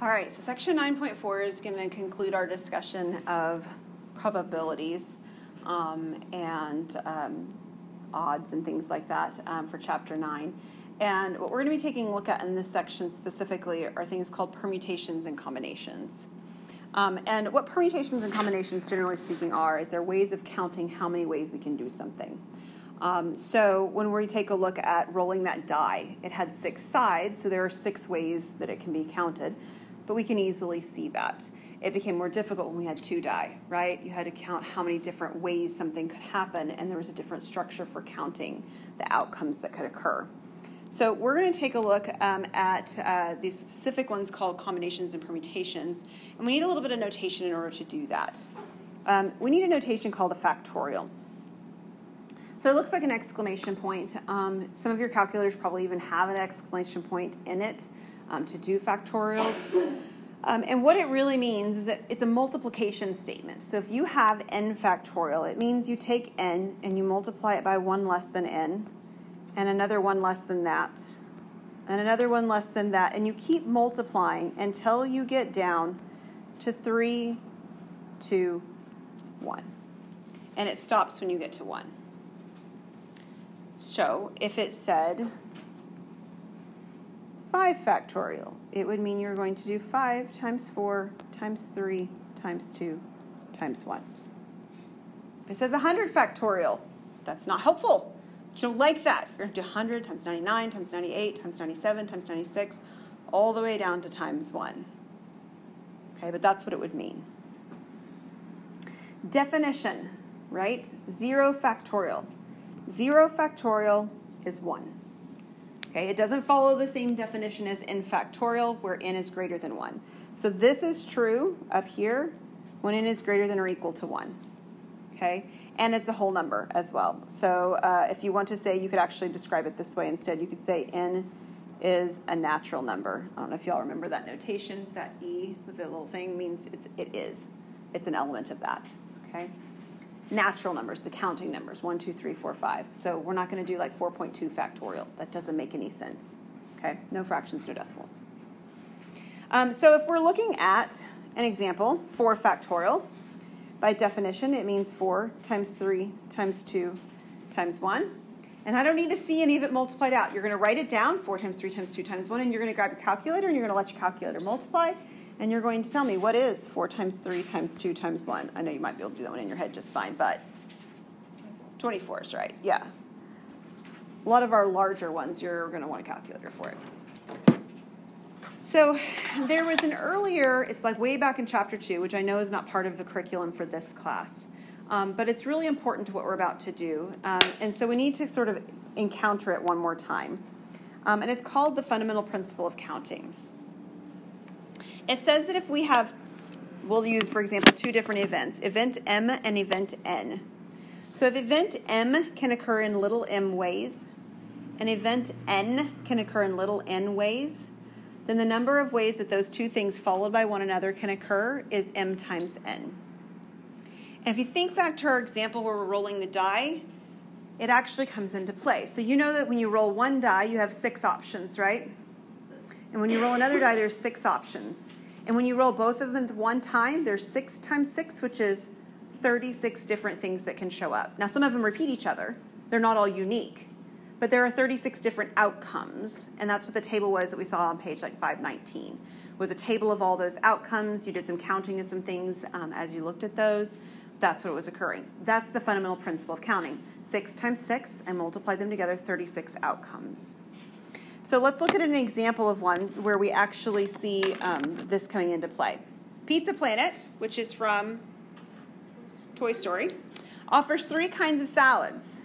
All right, so section 9.4 is going to conclude our discussion of probabilities um, and um, odds and things like that um, for chapter 9. And what we're going to be taking a look at in this section specifically are things called permutations and combinations. Um, and what permutations and combinations, generally speaking, are is they're ways of counting how many ways we can do something. Um, so when we take a look at rolling that die, it had six sides, so there are six ways that it can be counted, but we can easily see that. It became more difficult when we had two die, right? You had to count how many different ways something could happen, and there was a different structure for counting the outcomes that could occur. So we're going to take a look um, at uh, these specific ones called combinations and permutations, and we need a little bit of notation in order to do that. Um, we need a notation called a factorial. So it looks like an exclamation point. Um, some of your calculators probably even have an exclamation point in it um, to do factorials. Um, and what it really means is that it's a multiplication statement. So if you have n factorial, it means you take n and you multiply it by 1 less than n and another one less than that, and another one less than that, and you keep multiplying until you get down to 3, 2, 1. And it stops when you get to 1. So if it said 5 factorial, it would mean you're going to do 5 times 4 times 3 times 2 times 1. If it says 100 factorial, that's not helpful. You don't like that. You're going to do 100 times 99 times 98 times 97 times 96, all the way down to times 1. Okay, but that's what it would mean. Definition, right? 0 factorial. 0 factorial is 1. Okay, it doesn't follow the same definition as n factorial, where n is greater than 1. So this is true up here when n is greater than or equal to 1. Okay, and it's a whole number as well. So uh, if you want to say, you could actually describe it this way instead. You could say n is a natural number. I don't know if y'all remember that notation. That e with the little thing means it's, it is. It's an element of that. Okay natural numbers, the counting numbers, 1, 2, 3, 4, 5. So we're not going to do like 4.2 factorial. That doesn't make any sense. Okay, no fractions, no decimals. Um, so if we're looking at an example, 4 factorial, by definition, it means 4 times 3 times 2 times 1. And I don't need to see any of it multiplied out. You're going to write it down, 4 times 3 times 2 times 1, and you're going to grab your calculator and you're going to let your calculator multiply and you're going to tell me what is 4 times 3 times 2 times 1. I know you might be able to do that one in your head just fine, but 24 is right, yeah. A lot of our larger ones, you're going to want a calculator for it. So there was an earlier, it's like way back in chapter 2, which I know is not part of the curriculum for this class. Um, but it's really important to what we're about to do. Um, and so we need to sort of encounter it one more time. Um, and it's called the fundamental principle of counting. It says that if we have, we'll use, for example, two different events, event M and event N. So if event M can occur in little m ways, and event N can occur in little n ways, then the number of ways that those two things followed by one another can occur is m times n. And if you think back to our example where we're rolling the die, it actually comes into play. So you know that when you roll one die, you have six options, right? And when you roll another die, there's six options. And when you roll both of them at one time, there's six times six, which is 36 different things that can show up. Now, some of them repeat each other. They're not all unique, but there are 36 different outcomes, and that's what the table was that we saw on page like 519. Was a table of all those outcomes. You did some counting of some things um, as you looked at those. That's what was occurring. That's the fundamental principle of counting. Six times six, and multiply them together, 36 outcomes. So let's look at an example of one where we actually see um, this coming into play. Pizza Planet, which is from Toy Story, offers three kinds of salads,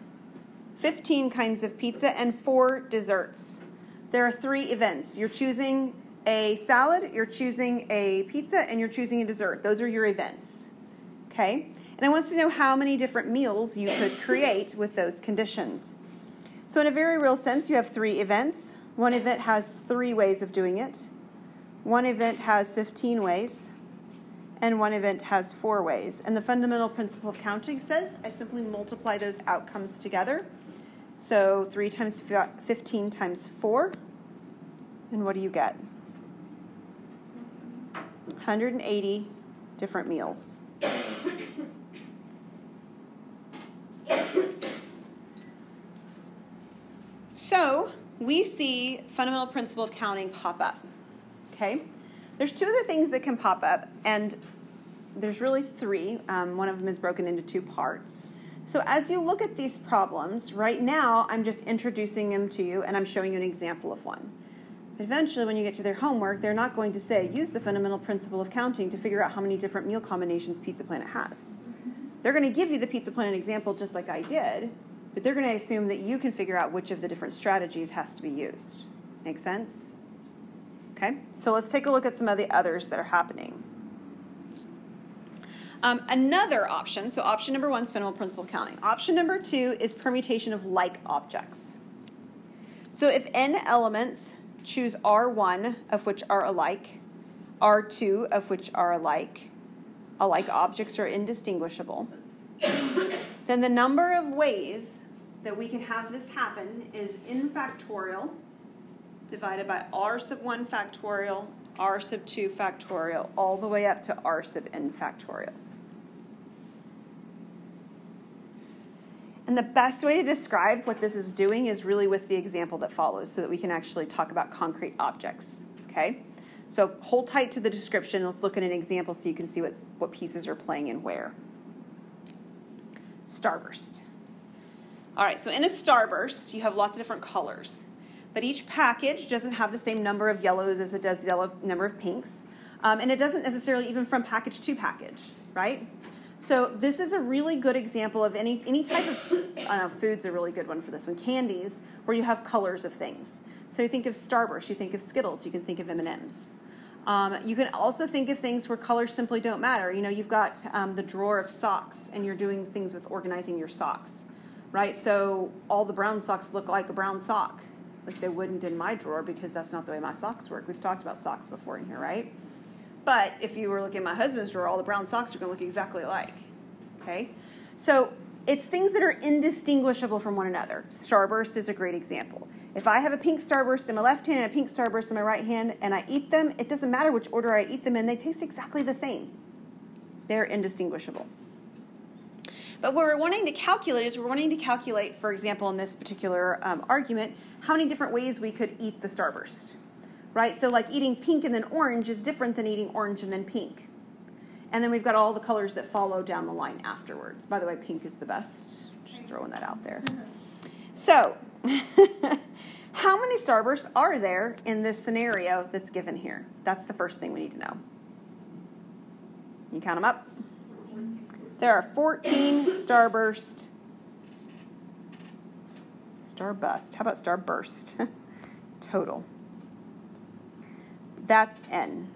15 kinds of pizza, and four desserts. There are three events. You're choosing a salad, you're choosing a pizza, and you're choosing a dessert. Those are your events. Okay? And I want to know how many different meals you could create with those conditions. So, in a very real sense, you have three events. One event has three ways of doing it. One event has 15 ways. And one event has four ways. And the fundamental principle of counting says I simply multiply those outcomes together. So 3 times 15 times 4. And what do you get? 180 different meals. So we see fundamental principle of counting pop up. Okay? There's two other things that can pop up, and there's really three. Um, one of them is broken into two parts. So as you look at these problems, right now I'm just introducing them to you and I'm showing you an example of one. Eventually, when you get to their homework, they're not going to say, use the fundamental principle of counting to figure out how many different meal combinations Pizza Planet has. They're going to give you the Pizza Planet example just like I did, but they're going to assume that you can figure out which of the different strategies has to be used. Make sense? Okay, so let's take a look at some of the others that are happening. Um, another option, so option number one is fundamental principle counting. Option number two is permutation of like objects. So if n elements choose R1 of which are alike, R2 of which are alike, alike objects are indistinguishable, then the number of ways that we can have this happen is n factorial divided by r sub 1 factorial, r sub 2 factorial, all the way up to r sub n factorials. And the best way to describe what this is doing is really with the example that follows so that we can actually talk about concrete objects. Okay? So hold tight to the description. Let's look at an example so you can see what's, what pieces are playing in where. Starburst. All right, so in a starburst, you have lots of different colors. But each package doesn't have the same number of yellows as it does the yellow number of pinks. Um, and it doesn't necessarily even from package to package, right? So this is a really good example of any, any type of, know, food's a really good one for this one, candies, where you have colors of things. So you think of Starburst, you think of Skittles, you can think of M&Ms. Um, you can also think of things where colors simply don't matter. You know, you've got um, the drawer of socks, and you're doing things with organizing your socks, right? So all the brown socks look like a brown sock, like they wouldn't in my drawer because that's not the way my socks work. We've talked about socks before in here, right? But if you were looking at my husband's drawer, all the brown socks are going to look exactly alike. Okay? So it's things that are indistinguishable from one another. Starburst is a great example. If I have a pink starburst in my left hand and a pink starburst in my right hand and I eat them, it doesn't matter which order I eat them in, they taste exactly the same. They're indistinguishable. But what we're wanting to calculate is we're wanting to calculate, for example, in this particular um, argument, how many different ways we could eat the starburst right? So like eating pink and then orange is different than eating orange and then pink. And then we've got all the colors that follow down the line afterwards. By the way, pink is the best. Just throwing that out there. So, how many starbursts are there in this scenario that's given here? That's the first thing we need to know. You count them up? There are 14 starburst. Starbust. How about starburst? Total. That's n.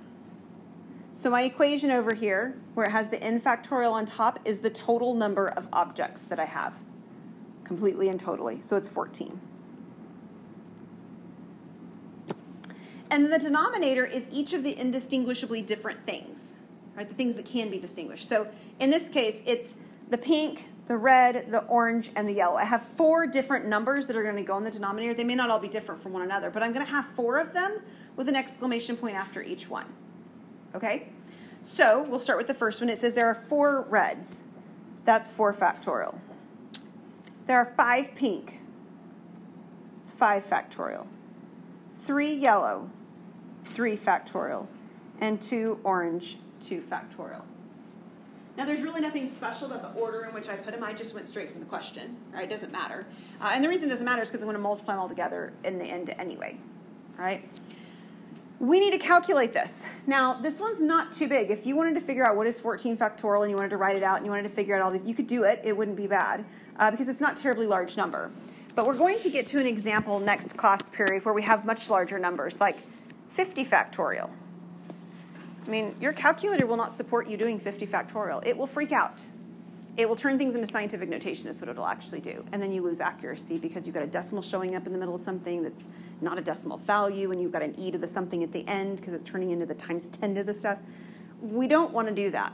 So my equation over here, where it has the n factorial on top, is the total number of objects that I have, completely and totally. So it's 14. And the denominator is each of the indistinguishably different things, right? The things that can be distinguished. So in this case, it's the pink, the red, the orange, and the yellow. I have four different numbers that are going to go in the denominator. They may not all be different from one another, but I'm going to have four of them with an exclamation point after each one. Okay? So we'll start with the first one. It says there are four reds. That's four factorial. There are five pink. It's five factorial. Three yellow, three factorial. And two orange, two factorial. Now, there's really nothing special about the order in which I put them. I just went straight from the question. Right? It doesn't matter. Uh, and the reason it doesn't matter is because I'm going to multiply them all together in the end anyway. Right? we need to calculate this. Now, this one's not too big. If you wanted to figure out what is 14 factorial and you wanted to write it out and you wanted to figure out all these, you could do it. It wouldn't be bad uh, because it's not terribly large number. But we're going to get to an example next class period where we have much larger numbers, like 50 factorial. I mean, your calculator will not support you doing 50 factorial. It will freak out. It will turn things into scientific notation is what it'll actually do. And then you lose accuracy because you've got a decimal showing up in the middle of something that's not a decimal value and you've got an e to the something at the end because it's turning into the times 10 to the stuff. We don't want to do that.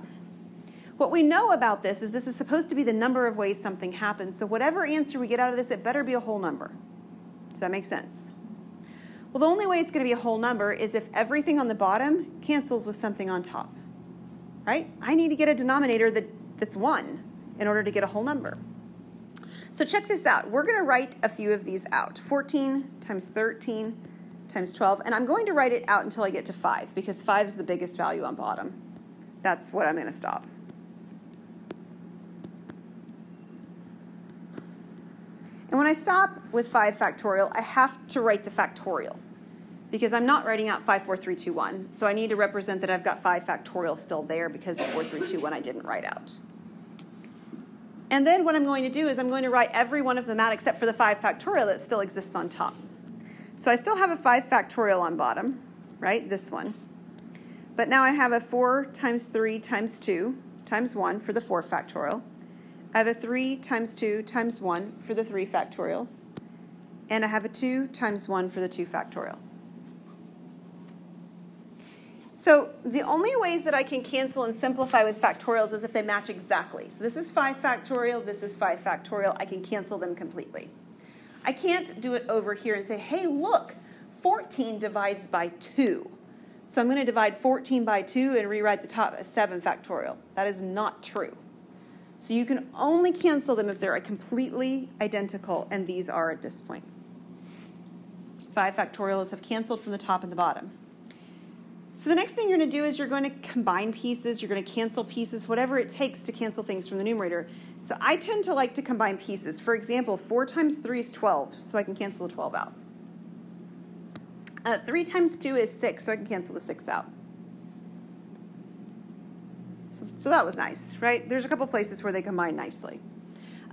What we know about this is this is supposed to be the number of ways something happens. So whatever answer we get out of this it better be a whole number. Does that make sense Well, the only way it's going to be a whole number is if everything on the bottom cancels with something on top, right? I need to get a denominator that, that's 1 in order to get a whole number. So check this out. We're going to write a few of these out. 14 times 13 times 12. And I'm going to write it out until I get to 5 because 5 is the biggest value on bottom. That's what I'm going to stop. And when I stop with 5 factorial, I have to write the factorial because I'm not writing out 5, 4, 3, 2, 1. So I need to represent that I've got 5 factorial still there because the 4, 3, 2, 1 I didn't write out. And then what I'm going to do is I'm going to write every one of them out except for the 5 factorial that still exists on top. So I still have a 5 factorial on bottom, right, this one. But now I have a 4 times 3 times 2 times 1 for the 4 factorial. I have a 3 times 2 times 1 for the 3 factorial. And I have a 2 times 1 for the 2 factorial. So the only ways that I can cancel and simplify with factorials is if they match exactly. So this is 5 factorial, this is 5 factorial. I can cancel them completely. I can't do it over here and say, hey, look, 14 divides by 2. So I'm going to divide 14 by 2 and rewrite the top as 7 factorial. That is not true. So you can only cancel them if they're completely identical, and these are at this point. 5 factorials have canceled from the top and the bottom. So the next thing you're going to do is you're going to combine pieces, you're going to cancel pieces, whatever it takes to cancel things from the numerator. So I tend to like to combine pieces. For example, 4 times 3 is 12, so I can cancel the 12 out. Uh, 3 times 2 is 6, so I can cancel the 6 out. So, so that was nice, right? There's a couple places where they combine nicely.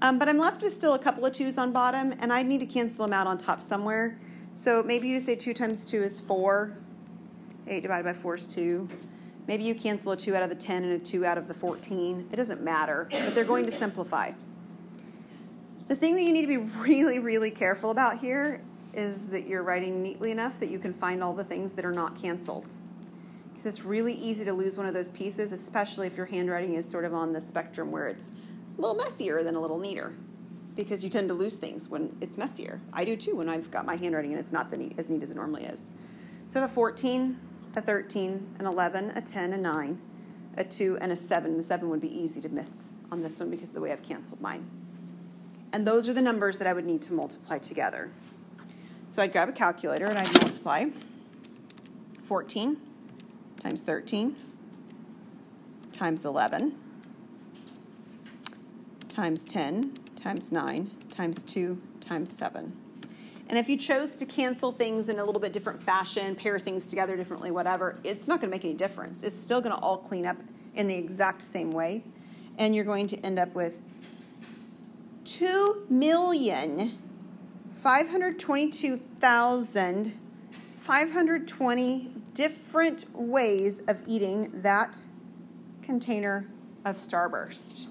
Um, but I'm left with still a couple of 2's on bottom, and I need to cancel them out on top somewhere. So maybe you say 2 times 2 is 4. 8 divided by 4 is 2. Maybe you cancel a 2 out of the 10 and a 2 out of the 14. It doesn't matter, but they're going to simplify. The thing that you need to be really, really careful about here is that you're writing neatly enough that you can find all the things that are not canceled because it's really easy to lose one of those pieces, especially if your handwriting is sort of on the spectrum where it's a little messier than a little neater because you tend to lose things when it's messier. I do too when I've got my handwriting and it's not neat, as neat as it normally is. So I have a 14, a 13, an 11, a 10, a 9, a 2, and a 7. The 7 would be easy to miss on this one because of the way I've canceled mine. And those are the numbers that I would need to multiply together. So I'd grab a calculator and I'd multiply 14 times 13 times 11 times 10 times 9 times 2 times 7. And if you chose to cancel things in a little bit different fashion, pair things together differently, whatever, it's not going to make any difference. It's still going to all clean up in the exact same way. And you're going to end up with 2 million 522,520 different ways of eating that container of Starburst.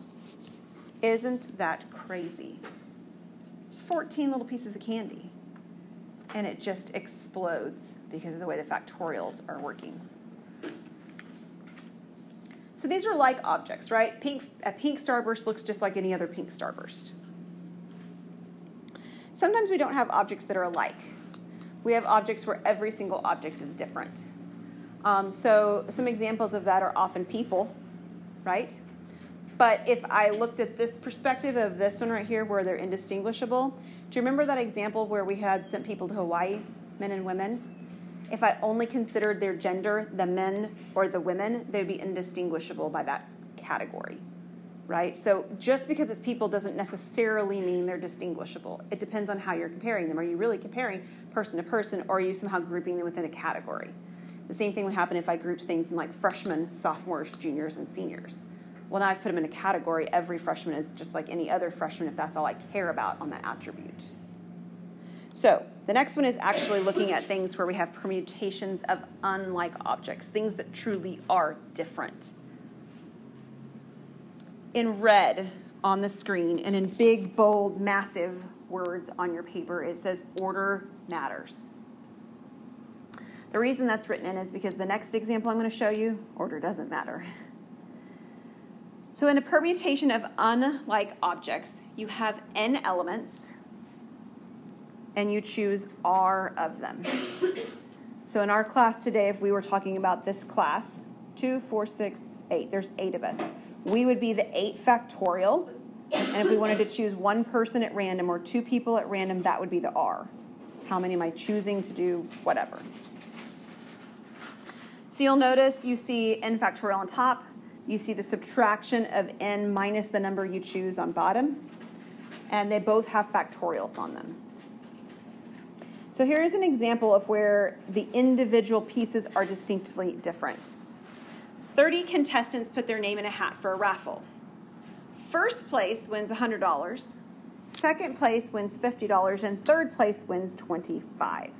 Isn't that crazy? It's 14 little pieces of candy. And it just explodes because of the way the factorials are working. So these are like objects, right? Pink, a pink starburst looks just like any other pink starburst. Sometimes we don't have objects that are alike we have objects where every single object is different. Um, so some examples of that are often people, right? But if I looked at this perspective of this one right here where they're indistinguishable, do you remember that example where we had sent people to Hawaii, men and women? If I only considered their gender, the men or the women, they'd be indistinguishable by that category right? So just because it's people doesn't necessarily mean they're distinguishable. It depends on how you're comparing them. Are you really comparing person to person, or are you somehow grouping them within a category? The same thing would happen if I grouped things in like freshmen, sophomores, juniors, and seniors. Well, now I've put them in a category. Every freshman is just like any other freshman if that's all I care about on that attribute. So the next one is actually looking at things where we have permutations of unlike objects, things that truly are different in red on the screen and in big, bold, massive words on your paper, it says order matters. The reason that's written in is because the next example I'm going to show you, order doesn't matter. So, in a permutation of unlike objects, you have n elements and you choose R of them. So in our class today, if we were talking about this class, two, four, six, eight, there's eight of us. We would be the eight factorial. And if we wanted to choose one person at random or two people at random, that would be the R. How many am I choosing to do whatever? So you'll notice you see n factorial on top. You see the subtraction of n minus the number you choose on bottom. And they both have factorials on them. So here is an example of where the individual pieces are distinctly different. 30 contestants put their name in a hat for a raffle. First place wins $100, second place wins $50, and third place wins 25.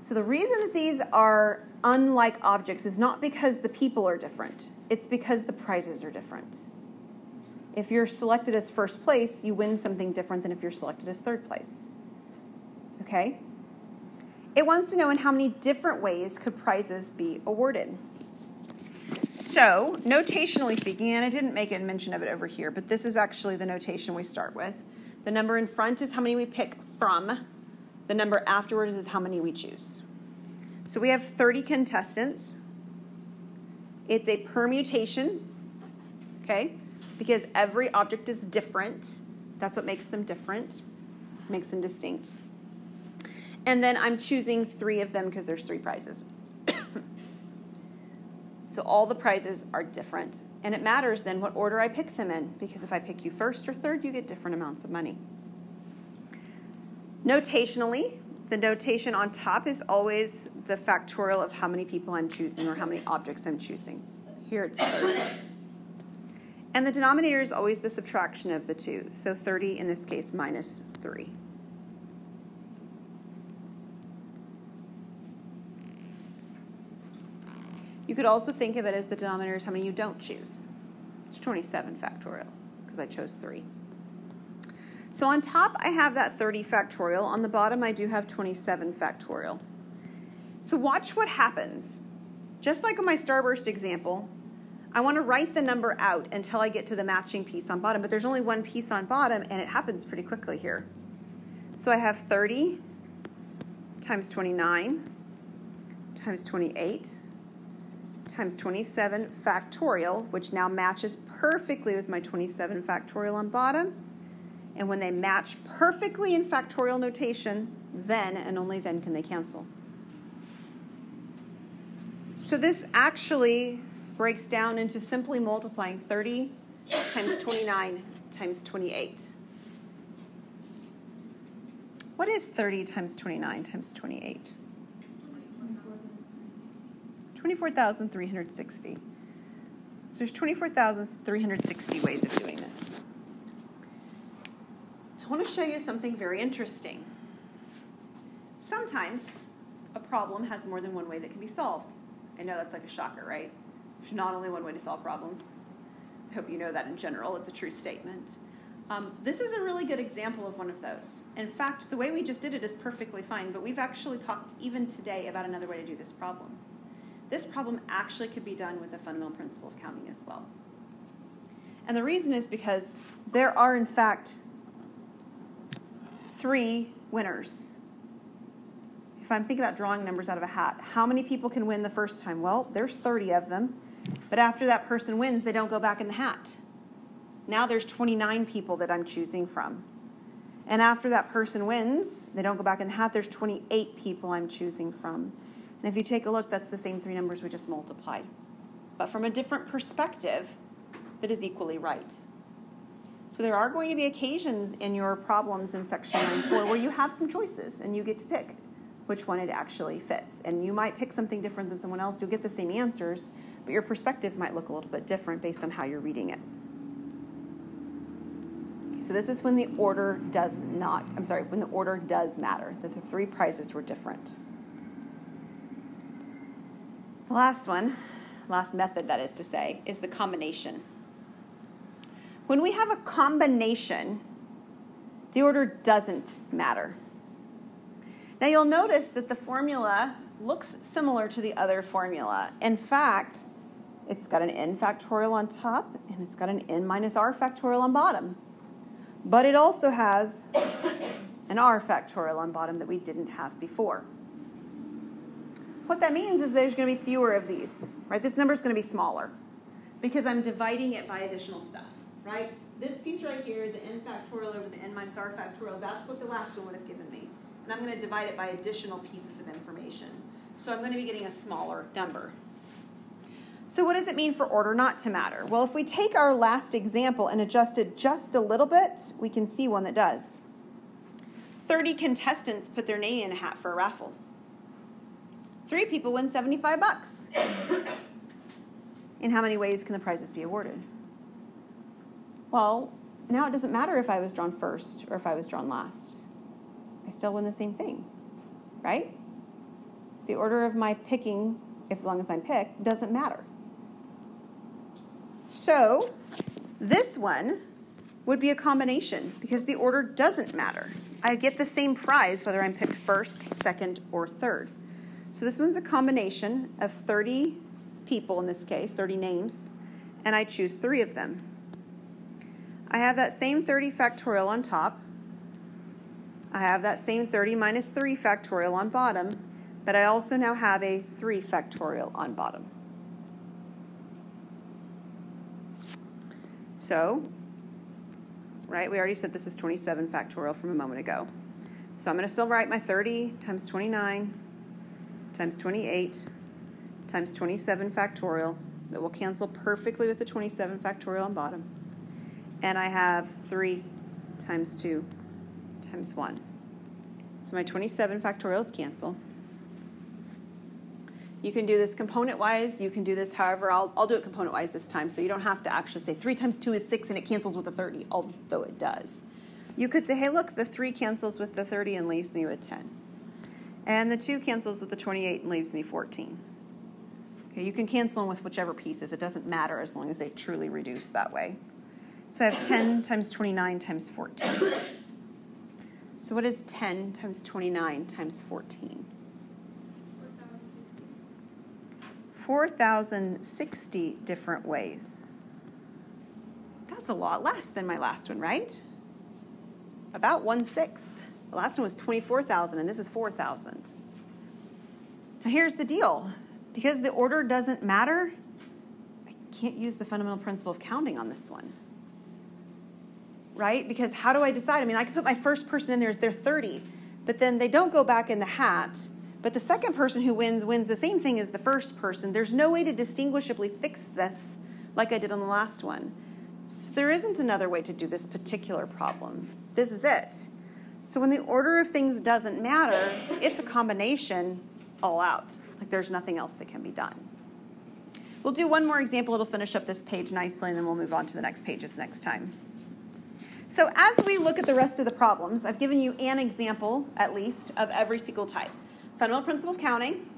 So the reason that these are unlike objects is not because the people are different, it's because the prizes are different. If you're selected as first place, you win something different than if you're selected as third place. Okay? It wants to know in how many different ways could prizes be awarded. So, notationally speaking, and I didn't make a mention of it over here, but this is actually the notation we start with. The number in front is how many we pick from. The number afterwards is how many we choose. So we have 30 contestants. It's a permutation, okay? Because every object is different. That's what makes them different, makes them distinct. And then I'm choosing three of them because there's three prizes. So all the prizes are different. And it matters then what order I pick them in because if I pick you first or third, you get different amounts of money. Notationally, the notation on top is always the factorial of how many people I'm choosing or how many objects I'm choosing. Here it's 30. And the denominator is always the subtraction of the two. So 30 in this case minus 3. You could also think of it as the denominator is how many you don't choose. It's 27 factorial because I chose 3. So on top, I have that 30 factorial. On the bottom, I do have 27 factorial. So watch what happens. Just like in my starburst example, I want to write the number out until I get to the matching piece on bottom, but there's only one piece on bottom, and it happens pretty quickly here. So I have 30 times 29 times 28 times 27 factorial, which now matches perfectly with my 27 factorial on bottom. And when they match perfectly in factorial notation, then and only then can they cancel. So this actually breaks down into simply multiplying 30 times 29 times 28. What is 30 times 29 times 28? 24,360. So there's 24,360 ways of doing this. I want to show you something very interesting. Sometimes a problem has more than one way that can be solved. I know that's like a shocker, right? There's not only one way to solve problems. I hope you know that in general. It's a true statement. Um, this is a really good example of one of those. In fact, the way we just did it is perfectly fine, but we've actually talked even today about another way to do this problem. This problem actually could be done with the fundamental principle of counting as well. And the reason is because there are, in fact, three winners. If I'm thinking about drawing numbers out of a hat, how many people can win the first time? Well, there's 30 of them. But after that person wins, they don't go back in the hat. Now there's 29 people that I'm choosing from. And after that person wins, they don't go back in the hat, there's 28 people I'm choosing from. And if you take a look, that's the same three numbers we just multiplied. But from a different perspective, that is equally right. So there are going to be occasions in your problems in section 94 where you have some choices and you get to pick which one it actually fits. And you might pick something different than someone else. You'll get the same answers, but your perspective might look a little bit different based on how you're reading it. So this is when the order does not, I'm sorry, when the order does matter. The three prizes were different. The last one, last method that is to say, is the combination. When we have a combination, the order doesn't matter. Now you'll notice that the formula looks similar to the other formula. In fact, it's got an n factorial on top and it's got an n minus r factorial on bottom. But it also has an r factorial on bottom that we didn't have before. What that means is there's going to be fewer of these, right? This number is going to be smaller because I'm dividing it by additional stuff, right? This piece right here, the n factorial over the n minus r factorial, that's what the last one would have given me. And I'm going to divide it by additional pieces of information. So I'm going to be getting a smaller number. So what does it mean for order not to matter? Well, if we take our last example and adjust it just a little bit, we can see one that does. 30 contestants put their name in a hat for a raffle. Three people win 75 bucks. In how many ways can the prizes be awarded? Well, now it doesn't matter if I was drawn first or if I was drawn last. I still win the same thing, right? The order of my picking, as long as I'm picked, doesn't matter. So, this one would be a combination because the order doesn't matter. I get the same prize whether I'm picked first, second, or third. So, this one's a combination of 30 people in this case, 30 names, and I choose three of them. I have that same 30 factorial on top. I have that same 30 minus 3 factorial on bottom, but I also now have a 3 factorial on bottom. So, right, we already said this is 27 factorial from a moment ago. So I'm going to still write my 30 times 29 times 28 times 27 factorial that will cancel perfectly with the 27 factorial on bottom. And I have 3 times 2 times 1. So my 27 factorials cancel. You can do this component-wise. You can do this however. I'll, I'll do it component-wise this time, so you don't have to actually say 3 times 2 is 6 and it cancels with the 30, although it does. You could say, hey, look, the 3 cancels with the 30 and leaves me with 10. And the 2 cancels with the 28 and leaves me 14. Okay, you can cancel them with whichever pieces. It doesn't matter as long as they truly reduce that way. So I have 10 times 29 times 14. So what is 10 times 29 times 14? 4,060 different ways. That's a lot less than my last one, right? About one sixth. The last one was 24,000, and this is 4,000. Now, here's the deal because the order doesn't matter, I can't use the fundamental principle of counting on this one. Right? Because how do I decide? I mean, I can put my first person in there as they're 30, but then they don't go back in the hat but the second person who wins wins the same thing as the first person. There's no way to distinguishably fix this like I did on the last one. So there isn't another way to do this particular problem. This is it. So when the order of things doesn't matter, it's a combination all out. Like there's nothing else that can be done. We'll do one more example. It'll finish up this page nicely, and then we'll move on to the next pages next time. So as we look at the rest of the problems, I've given you an example, at least, of every single type fundamental principle of counting,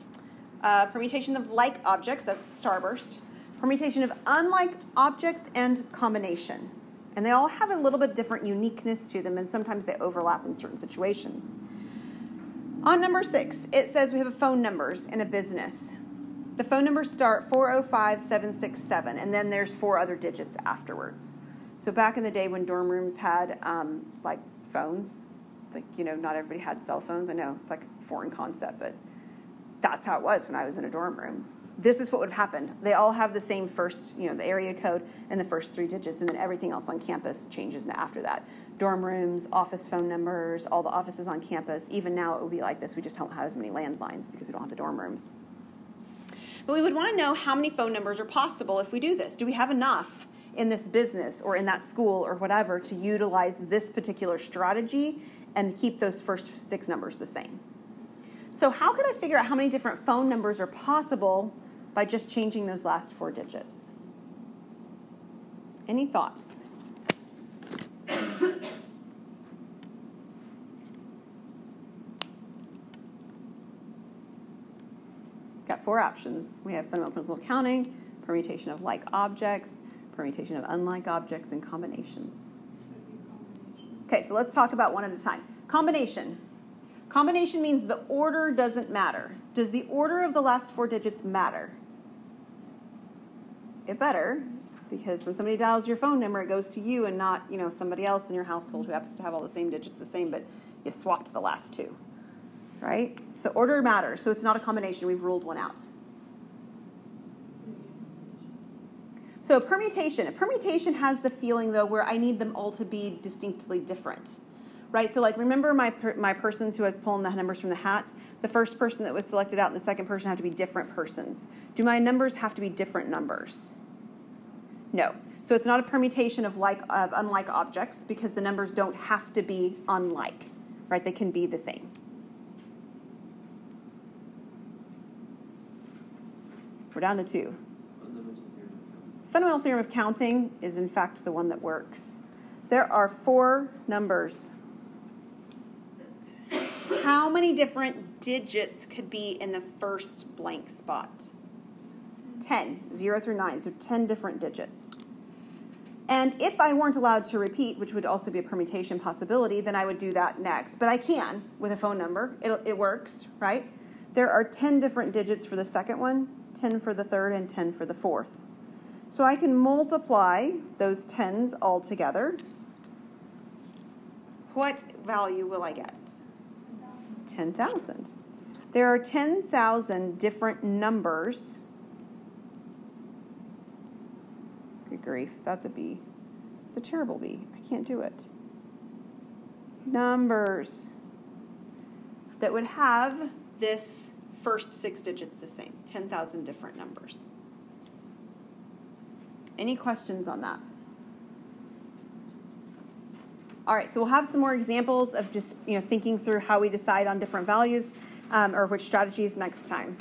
uh, permutation of like objects, that's starburst, permutation of unlike objects, and combination. And they all have a little bit different uniqueness to them, and sometimes they overlap in certain situations. On number six, it says we have a phone numbers in a business. The phone numbers start 405767, and then there's four other digits afterwards. So back in the day when dorm rooms had um, like phones, like you know, not everybody had cell phones. I know it's like a foreign concept, but that's how it was when I was in a dorm room. This is what would have happened. They all have the same first, you know, the area code and the first three digits, and then everything else on campus changes after that. Dorm rooms, office phone numbers, all the offices on campus. Even now, it would be like this. We just don't have as many landlines because we don't have the dorm rooms. But we would want to know how many phone numbers are possible if we do this. Do we have enough in this business or in that school or whatever to utilize this particular strategy and keep those first six numbers the same? So how could I figure out how many different phone numbers are possible by just changing those last four digits? Any thoughts? Got four options. We have fundamental principle counting, permutation of like objects, permutation of unlike objects, and combinations. Okay, so let's talk about one at a time. Combination. Combination means the order doesn't matter. Does the order of the last four digits matter? It better, because when somebody dials your phone number, it goes to you and not, you know, somebody else in your household who happens to have all the same digits the same, but You swapped the last two, right? So order matters. So it's not a combination. We've ruled one out. So permutation. A permutation has the feeling, though, where I need them all to be distinctly different, right? So like remember my, my persons who has pulling the numbers from the hat? The first person that was selected out and the second person have to be different persons. Do my numbers have to be different numbers? No. So it's not a permutation of like of unlike objects because the numbers don't have to be unlike, right? They can be the same. We're down to two. Fundamental theorem of counting is in fact the one that works. There are four numbers. How many different digits could be in the first blank spot? 10, 0 through 9, so 10 different digits. And if I weren't allowed to repeat, which would also be a permutation possibility, then I would do that next. But I can with a phone number. It, it works, right? There are 10 different digits for the second one, 10 for the third, and 10 for the fourth. So I can multiply those 10s all together. What value will I get? 10,000. There are 10,000 different numbers Good grief, that's a B. It's a terrible B. I can't do it. Numbers that would have this first six digits the same 10,000 different numbers. Any questions on that? All right, so we'll have some more examples of just you know thinking through how we decide on different values um, or which strategies next time.